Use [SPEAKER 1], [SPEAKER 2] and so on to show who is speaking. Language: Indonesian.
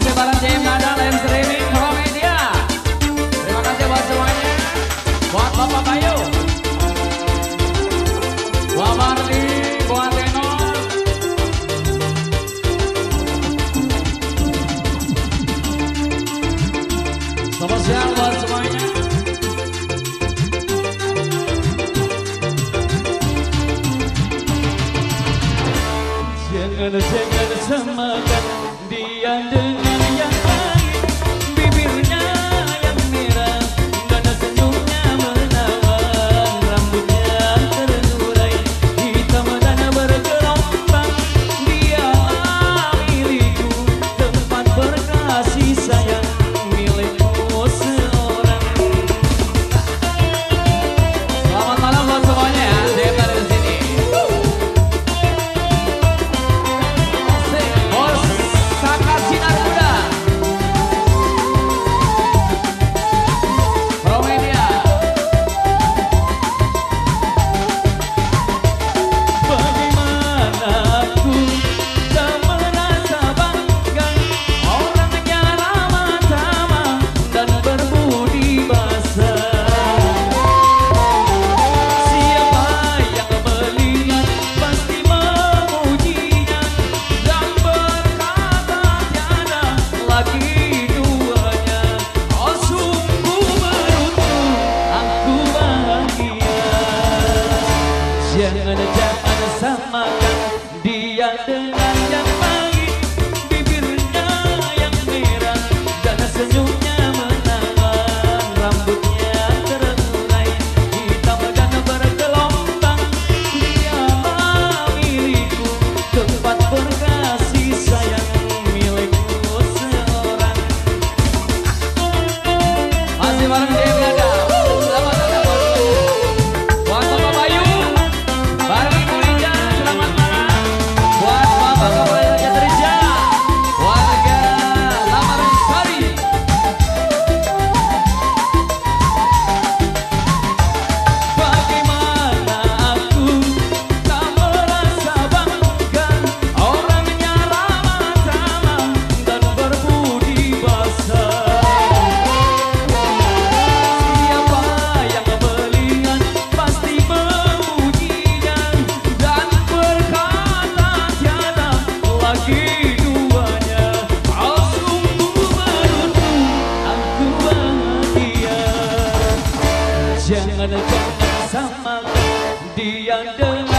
[SPEAKER 1] Hace para tema
[SPEAKER 2] Gel sen gel diyen dünya samakan dia dengan yang lain Bibirnya yang merah dan senyumnya sama dia dan